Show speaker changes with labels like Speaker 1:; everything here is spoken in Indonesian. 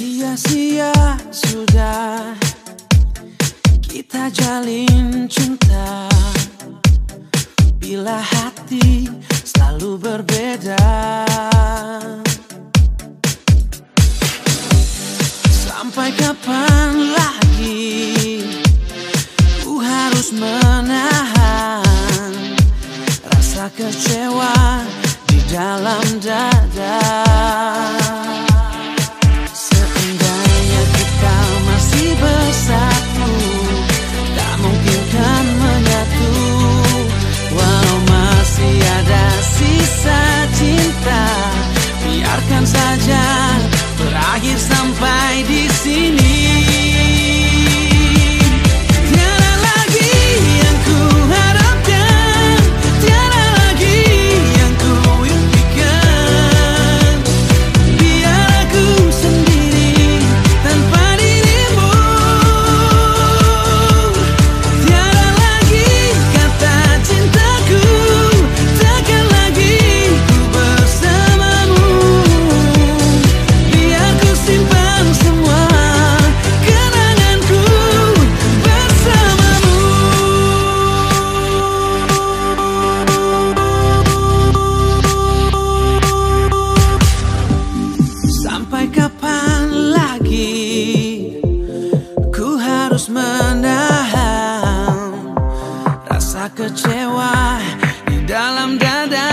Speaker 1: Sia-sia sudah kita jalin cinta. Bila hati selalu berbeda. Sampai kapan lagi ku harus menahan Rasa kecewa di dalam dada harus menahan rasa kecewa di dalam dada